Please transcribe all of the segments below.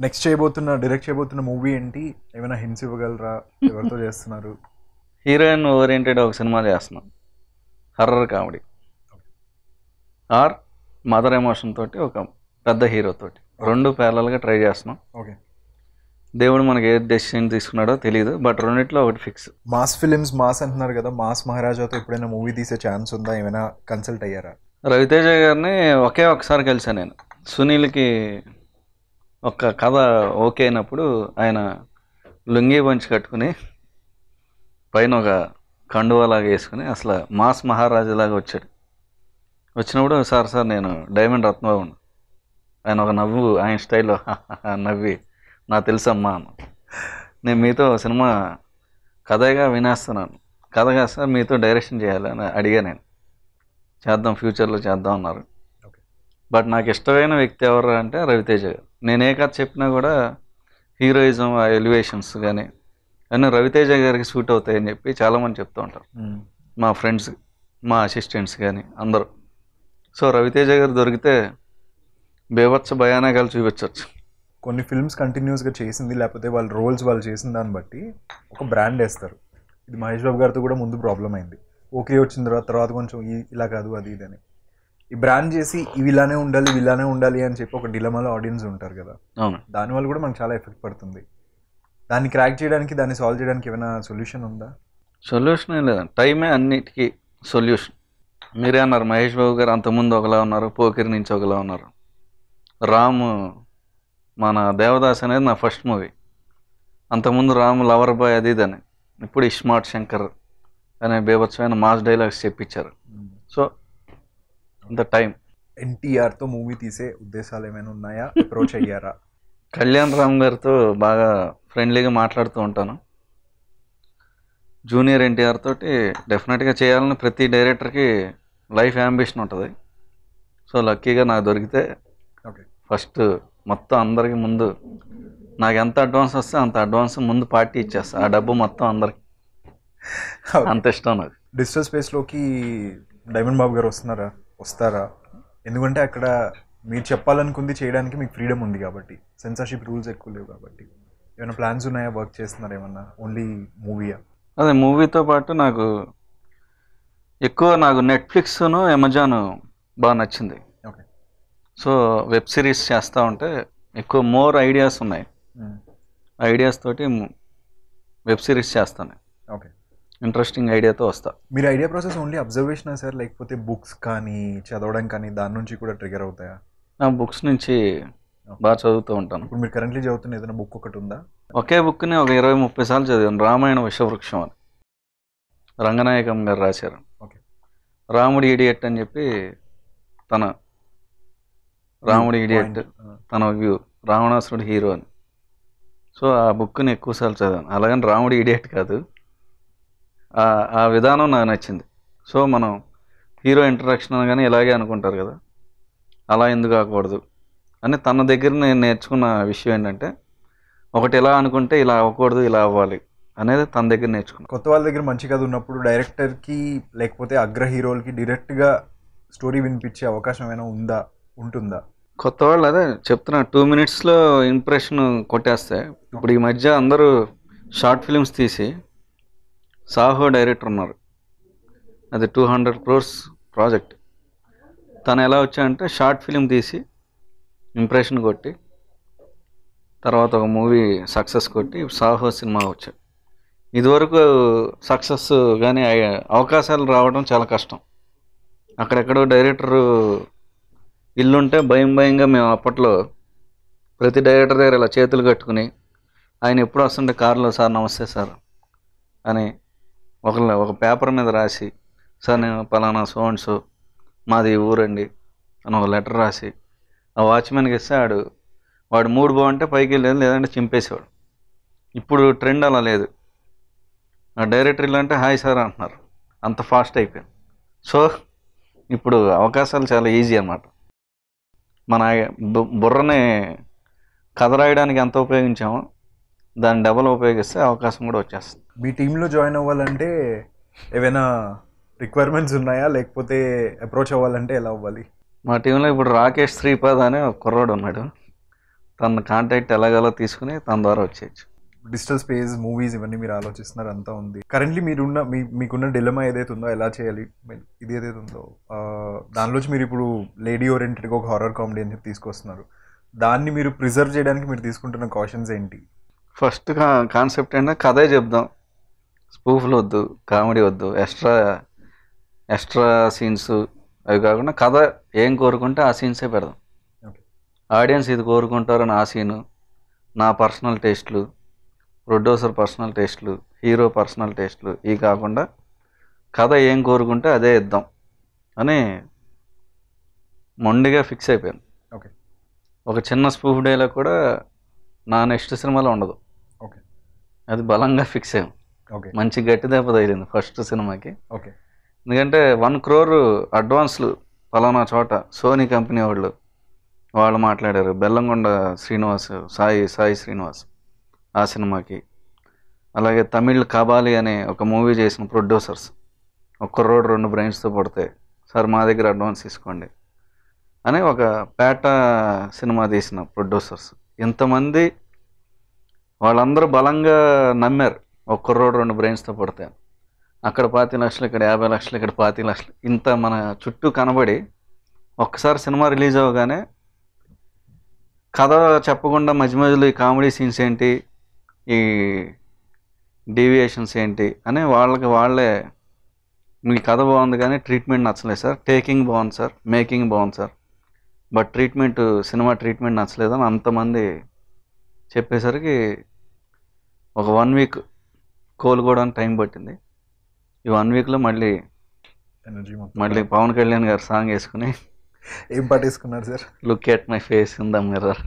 Next చేయబోతున్న direct చేయబోతున్న movie ఏంటి? ఏమైనా హింట్స్ ఇవ్వగలరా? ఎవరితో చేస్తున్నారు? హీరోయిన్ ఓరియంటెడ్ ఒక సినిమా చేస్తున్నాం. Horror comedy or mother emotion తోటి ఒక పెద్ద హీరో తోటి. రెండు ప్యారలల్గా ట్రై చేస్తున్నాం. ఓకే దేవుడు మనకి ఏ డెసిషన్ తీసుకున్నాడో తెలియదు బట్ రెండిట్లో ఒకటి ఫిక్స్ మాస్ ఫిలిమ్స్ మాస్ అంటున్నారు కదా మాస్ మహారాజాతో ఎప్పుడైనా మూవీ తీసే ఛాన్స్ ఉందా? ఏమైనా కన్సల్ట్ అయ్యారా? రవితేజ గారిని ఒకే ఒకసారి కలిసాను నేను. సునీల్కి ఒక కథ ఓకే అయినప్పుడు ఆయన లుంగీ పంచి కట్టుకుని పైన ఒక కండువాలాగా వేసుకుని అసలు మాస్ మహారాజులాగా వచ్చాడు. వచ్చినప్పుడు సార్ సార్ నేను డైమండ్ రత్నబాబు ఆయన ఒక నవ్వు ఆయన స్టైల్లో నవ్వి నాకు తెలుసమ్మా అన్న. నేను మీతో సినిమా కథగా వినేస్తున్నాను. కథ కాదు సార్ మీతో డైరెక్షన్ చేయాలని అడిగా నేను. చేద్దాం ఫ్యూచర్లో చేద్దాం అన్నారు. బట్ నాకు ఇష్టమైన వ్యక్తి ఎవరు అంటే రవితేజ గారు. నేను కథ చెప్పినా కూడా హీరోయిజం ఆ ఎలివేషన్స్ కానీ అన్నీ రవితేజ గారికి సూట్ అవుతాయని చెప్పి చాలామంది చెప్తూ ఉంటారు. మా ఫ్రెండ్స్ మా అసిస్టెంట్స్ కానీ అందరూ. సో రవితేజ గారు దొరికితే బేవత్స భయానకాలు చూపించవచ్చు కొన్ని ఫిల్మ్స్ కంటిన్యూస్గా చేసింది లేకపోతే వాళ్ళ రోల్స్ వాళ్ళు చేసిన దాన్ని బట్టి ఒక బ్రాండ్ వేస్తారు. ఇది మహేష్ బాబు గారితో కూడా ముందు ప్రాబ్లం అయింది. ఓకే వచ్చిన తర్వాత తర్వాత కొంచెం ఇలా కాదు అది ఇది అని. ఈ బ్రాండ్ చేసి ఇవి ఇలానే ఉండాలి ఇలానే ఉండాలి అని చెప్పి ఒక డిలమాలో ఆడియన్స్ ఉంటారు కదా. అవును. దానివల్ల కూడా మనకు చాలా ఎఫెక్ట్ పడుతుంది. దాన్ని క్రాక్ చేయడానికి దాన్ని సాల్వ్ చేయడానికి ఏమైనా సొల్యూషన్ ఉందా? సొల్యూషన్ ఏం లేదండి. టైమే అన్నిటికీ సొల్యూషన్ మీరే అన్నారు మహేష్ బాబు గారు అంతకుముందు ఒకలా ఉన్నారు పోకిరి నుంచి ఒకలా ఉన్నారు. రామ్ మన దేవదాస్ అనేది నా ఫస్ట్ మూవీ అంతకుముందు రామ్ లవర్ బాయ్ అది ఇదని ఇప్పుడు ఇస్మార్ట్ శంకర్ అనే బేభత్సమైన మాస్ డైలాగ్స్ చెప్పించారు. సో అంత టైం ఎన్టీఆర్తో మూవీ తీసే ఉద్దేశాలు ఏమైనా ఉన్నాయా? అప్రోచ్ అయ్యారా? కళ్యాణ్ రామ్ గారితో బాగా ఫ్రెండ్లీగా మాట్లాడుతూ ఉంటాను. జూనియర్ ఎన్టీఆర్ తోటి డెఫినెట్గా చేయాలని ప్రతి డైరెక్టర్కి లైఫ్ అంబిషన్ ఉంటుంది. సో లక్కీగా నాకు దొరికితే ఫస్ట్ మొత్తం అందరికి ముందు నాకు ఎంత అడ్వాన్స్ వస్తే అంత అడ్వాన్స్ ముందు పార్టీ ఇచ్చేస్తా. ఆ డబ్బు మొత్తం అందరికి. అంత ఇష్టం నాకు. డిజిటల్ స్పేస్లోకి డైమండ్ బాబు గారు వస్తున్నారా? వస్తారా? ఎందుకంటే అక్కడ మీరు చెప్పాలనుకుంది చేయడానికి మీకు ఫ్రీడమ్ ఉంది కాబట్టి. సెన్సర్షిప్ రూల్స్ ఎక్కువ లేవు కాబట్టి. ఏమైనా ప్లాన్స్ ఉన్నాయా? వర్క్ చేస్తున్నారా ఏమన్నా? ఓన్లీ మూవీయా అదే మూవీతో పాటు నాకు ఎక్కువ నాకు నెట్ఫ్లిక్స్ను అమెజాన్ బాగా నచ్చింది. ఓకే సో వెబ్ సిరీస్ చేస్తూ ఉంటే ఎక్కువ మోర్ ఐడియాస్ ఉన్నాయి. ఐడియాస్ తోటి వెబ్ సిరీస్ చేస్తాను. ఓకే ఇంట్రెస్టింగ్ ఐడియాతో వస్తా. మీరు idea process only observation sir లేకపోతే బుక్స్ కానీ చదవడం కానీ దాని నుంచి కూడా ట్రిగర్ అవుతాయా? నా బుక్స్ నుంచి బాగా చదువుతూ ఉంటాను. ఇప్పుడు మీరు కరెంట్లీ చదువుతున్న ఏదైనా బుక్ ఒకటి ఉందా? ఒకే బుక్ని ఒక ఇరవై ముప్పై సార్లు చదివాను. రామాయణ విషవృక్షం అని. రంగనాయకం గారు రాశారు. ఓకే. రాముడి ఇడియట్ అని చెప్పి తన రాముడి ఇడియట్ తన వ్యూ రావణాసురుడు హీరో అని. సో ఆ బుక్ని ఎక్కువసార్లు చదివాను. అలాగని రాముడి ఇడియట్ కాదు. ఆ- విధానం నాకు నచ్చింది. సో మనం హీరో ఇంట్రడక్షన్ అనగానే ఇలాగే అనుకుంటారు కదా అలా ఎందుకు కాకూడదు అని తన దగ్గర నేను నేర్చుకున్న విషయం ఏంటంటే ఒకటి ఇలా అనుకుంటే ఇలా అవ్వకూడదు ఇలా అవ్వాలి అనేది తన దగ్గర నేర్చుకున్నాను కొత్త వాళ్ళ దగ్గర మంచి కథ ఉన్నప్పుడు డైరెక్టర్కి లేకపోతే అగ్ర హీరోలకి డైరెక్ట్గా స్టోరీ వినిపించే అవకాశం ఏమైనా ఉందా ఉంటుందా? కొత్త వాళ్ళు అదే చెప్తున్నా టూ మినిట్స్లో ఇంప్రెషన్ కొట్టేస్తే ఇప్పుడు ఈ మధ్య అందరూ షార్ట్ ఫిల్మ్స్ తీసి సాహో డైరెక్టర్ ఉన్నారు. అది టూ హండ్రెడ్ క్రోర్స్ ప్రాజెక్ట్. తను ఎలా వచ్చాయంటే షార్ట్ ఫిల్మ్ తీసి ఇంప్రెషన్ కొట్టి తర్వాత ఒక మూవీ సక్సెస్ కొట్టి సాహో సినిమా వచ్చాడు. ఇదివరకు సక్సెస్ కానీ అవకాశాలు రావడం చాలా కష్టం. అక్కడెక్కడో డైరెక్టర్ ఇల్లుంటే భయం భయంగా మేము అప్పట్లో ప్రతి డైరెక్టర్ దగ్గర ఇలా చేతులు కట్టుకుని ఆయన ఎప్పుడు వస్తుంటే కారులో సార్ నమస్తే సార్ అని ఒక ఒక పేపర్ మీద రాసి సార్ నేను పలానా సోన్స్ మాది ఊరండి అని ఒక లెటర్ రాసి ఆ వాచ్మెన్కి ఇస్తే ఆడు వాడు మూడు బాగుంటే పైకి వెళ్ళేది లేదంటే చింపేసేవాడు. ఇప్పుడు ట్రెండ్ అలా లేదు. ఆ డైరెక్టర్ ఇలా అంటే హాయ్ సార్ అంటున్నారు. అంత ఫాస్ట్ అయిపోయింది సో ఇప్పుడు అవకాశాలు చాలా ఈజీ అన్నమాట. మన బు- బుర్రని కథ రాయడానికి ఎంత ఉపయోగించామో దాన్ని డబల్ ఉపయోగిస్తే అవకాశం కూడా వచ్చేస్తుంది. మీ టీంలో జాయిన్ అవ్వాలంటే ఏమైనా రిక్వైర్మెంట్స్ ఉన్నాయా? లేకపోతే అప్రోచ్ అవ్వాలంటే ఎలా అవ్వాలి? మా టీంలో ఇప్పుడు రాకేష్ శ్రీపాద్ అనే ఒక కుర్రాడు ఉన్నాడు. తన కాంటాక్ట్ ఎలాగలా తీసుకుని తన ద్వారా వచ్చేయచ్చు. డిజిటల్ స్పేస్ మూవీస్ ఇవన్నీ మీరు ఆలోచిస్తున్నారు అంతా ఉంది. కరెంట్లీ మీరున్న మీ మీకున్న డిలమా ఏదైతే ఉందో ఎలా చేయాలి? ఇది ఏదైతే ఉందో దానిలోంచి మీరు ఇప్పుడు లేడీ ఓరియంటెడ్గా ఒక హారర్ కామెడీ అని చెప్పి తీసుకొస్తున్నారు. దాన్ని మీరు ప్రిజర్వ్ చేయడానికి మీరు తీసుకుంటున్న కాషన్స్ ఏంటి? ఫస్ట్ కాన్సెప్ట్ ఏంటంటే కథే చెప్దాం. స్పూఫ్లు వద్దు కామెడీ వద్దు ఎక్స్ట్రా ఎక్స్ట్రా సీన్స్ అవి కాకుండా కథ ఏం కోరుకుంటే ఆ సీన్సే పెడదాం. ఆడియన్స్ ఇది కోరుకుంటారని ఆ సీను నా పర్సనల్ టేస్ట్లు ప్రొడ్యూసర్ పర్సనల్ టేస్ట్లు హీరో పర్సనల్ టేస్ట్లు ఇవి కాకుండా కథ ఏం కోరుకుంటే అదే ఇద్దాం అని మొండిగా ఫిక్స్ అయిపోయాను. ఓకే. ఒక చిన్న స్పూఫ్ డైలాగ్ కూడా నా నెక్స్ట్ సినిమాలో ఉండదు. ఓకే. అది బలంగా ఫిక్స్ అయ్యాం. మంచి గట్టి దెబ్బ తగిలింది ఫస్ట్ సినిమాకి. ఓకే ఎందుకంటే వన్ క్రోర్ అడ్వాన్స్లు పలానా చోట సోనీ కంపెనీ వాళ్ళు వాళ్ళు మాట్లాడారు. బెల్లంకొండ శ్రీనివాస్ సాయి సాయి శ్రీనివాస్ ఆ సినిమాకి. అలాగే తమిళ్ కబాలి అనే ఒక మూవీ చేసిన ప్రొడ్యూసర్స్ ఒక్క రోడ్ రెండు బ్రెయిన్స్తో పడితే సార్ మా దగ్గర అడ్వాన్స్ తీసుకోండి అని ఒక పేట సినిమా తీసిన ప్రొడ్యూసర్స్. ఇంతమంది వాళ్ళందరూ బలంగా నమ్మారు. ఒక్క రోడ్ రెండు బ్రెయిన్స్తో పడితే అక్కడ పాతి లక్షలు ఇక్కడ యాభై లక్షలు ఇక్కడ పాతి లక్షలు. ఇంత మన చుట్టూ కనబడి ఒక్కసారి సినిమా రిలీజ్ అవ్వగానే కథ చెప్పకుండా మధ్య మధ్యలో ఈ కామెడీ సీన్స్ ఏంటి? ఈ డీవియేషన్స్ ఏంటి? అని వాళ్ళకి వాళ్ళే మీ కథ బాగుంది కానీ ట్రీట్మెంట్ నచ్చలేదు సార్. టేకింగ్ బాగుంది సార్. మేకింగ్ బాగుంది sir. But treatment cinema treatment నచ్చలేదు అని అంతమంది చెప్పేసరికి ఒక వన్ వీక్ కోలుకోవడానికి టైం పట్టింది. ఈ వన్ వీక్లో మళ్ళీ ఎనర్జీ మళ్ళీ పవన్ కళ్యాణ్ గారు సాంగ్ వేసుకుని ఏం పట్టేసుకున్నారు sir? Look at my face in the mirror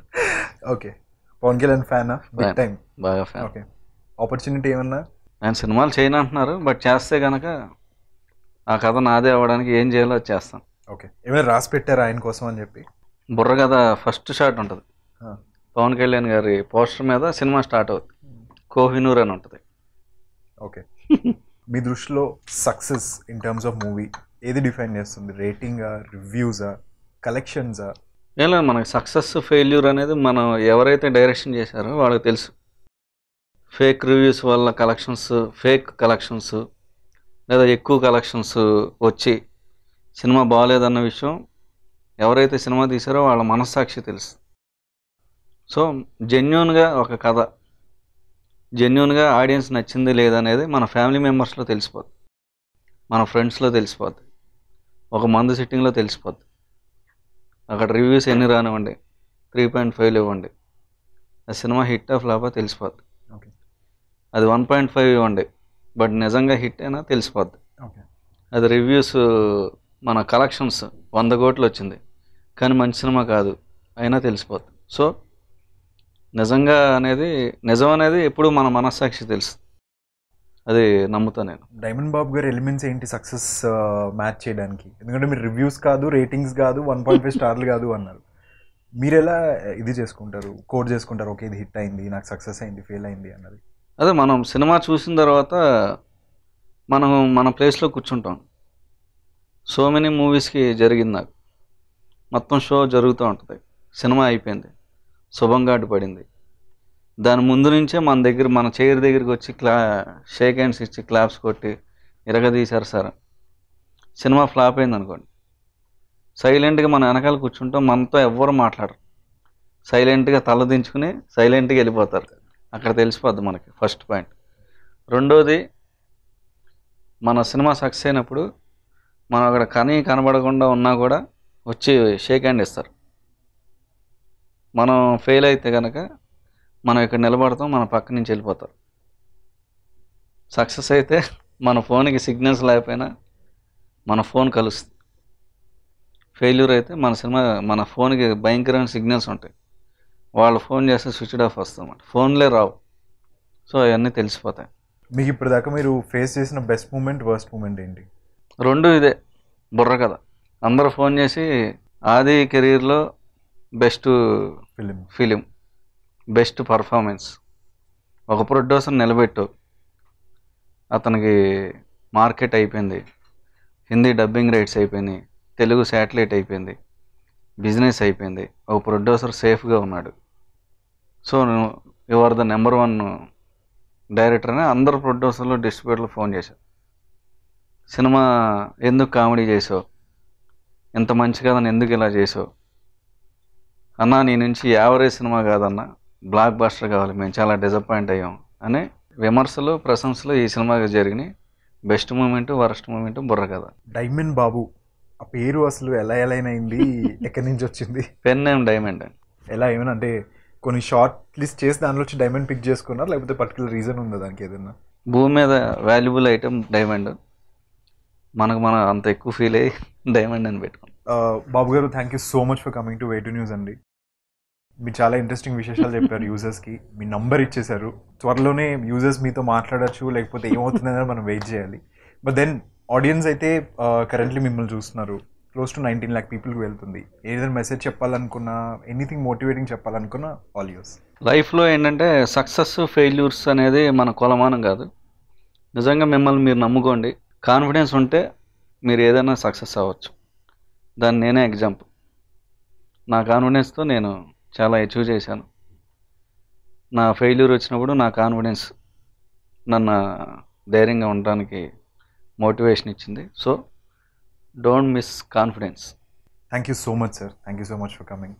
okay. Pawan Kalyan ఫ్యానా. Time బాగా ఫ్యాన్. ఓకే. ఆపర్చునిటీ ఏమన్నా? నేను సినిమాలు చేయను అంటున్నారు బట్ చేస్తే కనుక ఆ కథ నాదే అవ్వడానికి ఏం చేయాలో అది చేస్తాను ఓకే. ఏమైనా రాసి పెట్టారా ఆయన కోసం అని చెప్పి? బుర్ర కథ ఫస్ట్ షాట్ ఉంటుంది. పవన్ కళ్యాణ్ గారి పోస్టర్ మీద సినిమా స్టార్ట్ అవుతుంది కోహినూర్ అని ఉంటుంది. ఓకే. మీ దృష్టిలో success in terms of movie ఏది డిఫైన్ చేస్తుంది? రేటింగా రివ్యూసా కలెక్షన్సా ఎలా మనకి సక్సెస్ ఫెయిల్యూర్ అనేది మనం ఎవరైతే డైరెక్షన్ చేశారో వాళ్ళకి తెలుసు. ఫేక్ రివ్యూస్ వల్ల కలెక్షన్స్ ఫేక్ కలెక్షన్స్ లేదా ఎక్కువ కలెక్షన్స్ వచ్చి సినిమా బాగాలేదన్న విషయం ఎవరైతే సినిమా తీశారో వాళ్ళ మనస్సాక్షి తెలుసు. సో జెన్యున్గా ఒక కథ జెన్యున్గా ఆడియన్స్ నచ్చింది లేదనేది మన ఫ్యామిలీ మెంబర్స్లో తెలిసిపోద్ది. మన ఫ్రెండ్స్లో తెలిసిపోద్ది. ఒక మందు సిట్టింగ్లో తెలిసిపోద్ది. అక్కడ రివ్యూస్ ఎన్ని రానివ్వండి? త్రీ పాయింట్ ఫైవ్ ఇవ్వండి. ఆ సినిమా హిట్ ఆఫ్ లాభా తెలిసిపోద్ది. అది వన్ పాయింట్ ఫైవ్ ఇవ్వండి. బట్ నిజంగా హిట్ అయినా తెలిసిపోద్ది. అది రివ్యూస్ మన కలెక్షన్స్ వంద కోట్లు వచ్చింది. కానీ మంచి సినిమా కాదు. అయినా తెలిసిపోద్ది. సో నిజంగా అనేది నిజం అనేది ఎప్పుడు మన మనస్సాక్షి తెలుసు. అది నమ్ముతా నేను. డైమండ్ బాబు గారి ఎలిమెంట్స్ ఏంటి సక్సెస్ మ్యాచ్ చేయడానికి? ఎందుకంటే మీరు రివ్యూస్ కాదు రేటింగ్స్ కాదు వన్ పాయింట్ ఫైవ్ స్టార్లు కాదు అన్నారు. మీరు ఎలా ఇది చేసుకుంటారు కోడ్ చేసుకుంటారు ఓకే ఇది హిట్ అయింది నాకు సక్సెస్ అయింది ఫెయిల్ అయింది అన్నది? అదే మనం సినిమా చూసిన తర్వాత మనం మన ప్లేస్లో కూర్చుంటాం. సో మెనీ మూవీస్కి జరిగింది నాకు. మొత్తం షో జరుగుతూ ఉంటుంది. సినిమా అయిపోయింది. శుభంగాటు పడింది. దాని ముందు నుంచే మన దగ్గర మన చైర్ దగ్గరికి వచ్చి క్లా షేక్ హ్యాండ్స్ ఇచ్చి క్లాప్స్ కొట్టి ఇరగదీశారు సార్. సినిమా ఫ్లాప్ అయింది అనుకోండి. సైలెంట్గా మన వెనకాల కూర్చుంటాం మనతో ఎవ్వరు మాట్లాడరు. సైలెంట్గా తల దించుకుని సైలెంట్గా వెళ్ళిపోతారు. అక్కడ తెలిసిపోద్ది మనకి ఫస్ట్ పాయింట్. రెండోది మన సినిమా సక్సెస్ అయినప్పుడు మనం అక్కడ కనీ కనబడకుండా ఉన్నా కూడా వచ్చి షేక్ హ్యాండ్ ఇస్తారు. మనం ఫెయిల్ అయితే కనుక మనం ఇక్కడ నిలబడతాం మన పక్క నుంచి వెళ్ళిపోతారు సక్సెస్ అయితే మన ఫోన్కి సిగ్నల్స్ లేకపోయినా మన ఫోన్ కలుస్తుంది. ఫెయిల్యూర్ అయితే మన సినిమా మన ఫోన్కి భయంకరమైన సిగ్నల్స్ ఉంటాయి. వాళ్ళు ఫోన్ చేస్తే స్విచ్ ఆఫ్ వస్తామన్నమాట ఫోన్లే రావు. సో అవన్నీ తెలిసిపోతాయి. మీకు ఇప్పుడు దాకా మీరు ఫేస్ చేసిన బెస్ట్ మూమెంట్ వర్స్ట్ మూమెంట్ ఏంటి? రెండు ఇదే బుర్ర కథ. అందరూ ఫోన్ చేసి ఆది కెరీర్లో best film. Film. Best performance. ఒక ప్రొడ్యూసర్ నిలబెట్టు. అతనికి మార్కెట్ అయిపోయింది. హిందీ డబ్బింగ్ రైట్స్ అయిపోయినాయి. తెలుగు శాటిలైట్ అయిపోయింది. బిజినెస్ అయిపోయింది. ఒక ప్రొడ్యూసర్ సేఫ్గా ఉన్నాడు. So you are the number one director అని అందరు ప్రొడ్యూసర్లు డిస్ట్రిబ్యూటర్లు ఫోన్ చేశారు సినిమా ఎందుకు కామెడీ చేసావు? ఇంత మంచి కథని ఎందుకు ఇలా చేసావు? అన్నా నీ నుంచి యావరేజ్ సినిమా కాదన్నా బ్లాక్ బస్టర్ కావాలి మేము చాలా డిసప్పాయింట్ అయ్యాం అని విమర్శలు ప్రశంసలు ఈ సినిమాకి జరిగినాయి. బెస్ట్ మూమెంట్ వరస్ట్ మూమెంట్ బుర్ర కథ. డైమండ్ బాబు ఆ పేరు అసలు ఎలా ఎలా అయింది ఎక్కడి నుంచి వచ్చింది? Pen name diamond. ఎలా ఏమైనా అంటే కొన్ని షార్ట్ లిస్ట్ చేసి దానిలో వచ్చి డైమండ్ పిక్ చేసుకున్నారు? లేకపోతే పర్టికులర్ రీజన్ ఉందా దానికి ఏదైనా? భూమి మీద వాల్యుబుల్ ఐటమ్ డైమండ్. మనకు మనం అంత ఎక్కువ ఫీల్ అయ్యి డైమండ్ అని పెట్టుకున్నాం. Babu garu thank you so much for coming to way to news అండి. మీరు చాలా ఇంట్రెస్టింగ్ విశేషాలు చెప్పారు యూజర్స్కి మీ నంబర్ ఇచ్చేశారు. త్వరలోనే యూజర్స్ మీతో మాట్లాడచ్చు లేకపోతే ఏమవుతుందని మనం వెయిట్ చేయాలి. బట్ దెన్ ఆడియన్స్ అయితే కరెంట్లీ మిమ్మల్ని చూస్తున్నారు. క్లోజ్ టు నైన్టీన్ ల్యాక్ పీపుల్కి వెళ్తుంది. ఏదైనా మెసేజ్ చెప్పాలనుకున్నా ఎనీథింగ్ మోటివేటింగ్ చెప్పాలనుకున్నా ఆల్ యూస్ లైఫ్లో ఏంటంటే సక్సెస్ ఫెయిల్యూర్స్ అనేది మన కొలమానం కాదు. నిజంగా మిమ్మల్ని మీరు నమ్ముకోండి. కాన్ఫిడెన్స్ ఉంటే మీరు ఏదైనా సక్సెస్ అవ్వచ్చు. దాన్ని నేనే ఎగ్జాంపుల్ నా కాన్ఫిడెన్స్తో నేను చాలా అచీవ్ చేశాను. నా ఫెయిల్యూర్ వచ్చినప్పుడు నా కాన్ఫిడెన్స్ నన్ను ధైర్యంగా ఉండడానికి మోటివేషన్ ఇచ్చింది. So don't miss confidence thank you so much sir thank you so much for coming